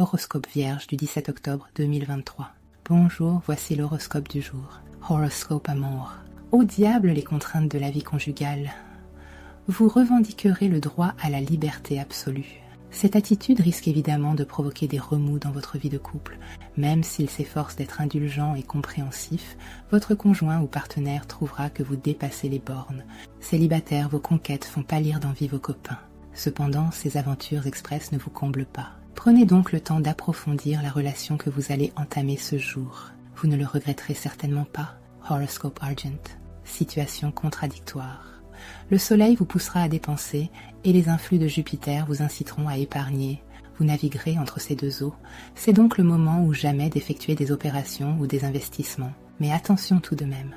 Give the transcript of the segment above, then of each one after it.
Horoscope Vierge du 17 octobre 2023. Bonjour, voici l'horoscope du jour. Horoscope Amour. Au diable les contraintes de la vie conjugale. Vous revendiquerez le droit à la liberté absolue. Cette attitude risque évidemment de provoquer des remous dans votre vie de couple. Même s'il s'efforce d'être indulgent et compréhensif, votre conjoint ou partenaire trouvera que vous dépassez les bornes. Célibataire, vos conquêtes font pâlir d'envie vos copains. Cependant, ces aventures expresses ne vous comblent pas. Prenez donc le temps d'approfondir la relation que vous allez entamer ce jour. Vous ne le regretterez certainement pas. Horoscope Argent. Situation contradictoire. Le soleil vous poussera à dépenser et les influx de Jupiter vous inciteront à épargner. Vous naviguerez entre ces deux eaux. C'est donc le moment ou jamais d'effectuer des opérations ou des investissements. Mais attention tout de même.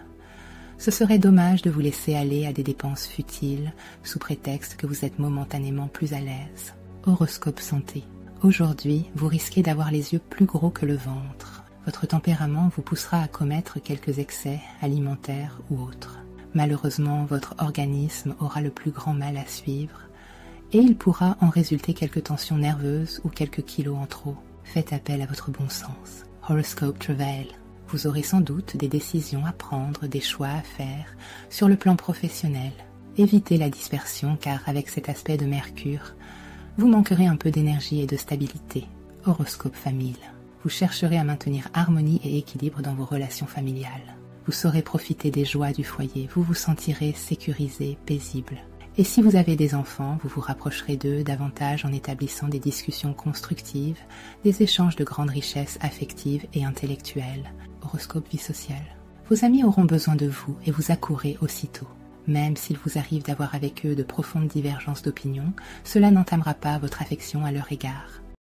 Ce serait dommage de vous laisser aller à des dépenses futiles sous prétexte que vous êtes momentanément plus à l'aise. Horoscope santé. Aujourd'hui, vous risquez d'avoir les yeux plus gros que le ventre. Votre tempérament vous poussera à commettre quelques excès alimentaires ou autres. Malheureusement, votre organisme aura le plus grand mal à suivre et il pourra en résulter quelques tensions nerveuses ou quelques kilos en trop. Faites appel à votre bon sens. Horoscope Travail. Vous aurez sans doute des décisions à prendre, des choix à faire sur le plan professionnel. Évitez la dispersion car avec cet aspect de Mercure, vous manquerez un peu d'énergie et de stabilité. Horoscope famille. Vous chercherez à maintenir harmonie et équilibre dans vos relations familiales. Vous saurez profiter des joies du foyer, vous vous sentirez sécurisé, paisible. Et si vous avez des enfants, vous vous rapprocherez d'eux davantage en établissant des discussions constructives, des échanges de grande richesse affective et intellectuelle. Horoscope vie sociale. Vos amis auront besoin de vous et vous accourez aussitôt. Même s'il vous arrive d'avoir avec eux de profondes divergences d'opinion, cela n'entamera pas votre affection à leur égard.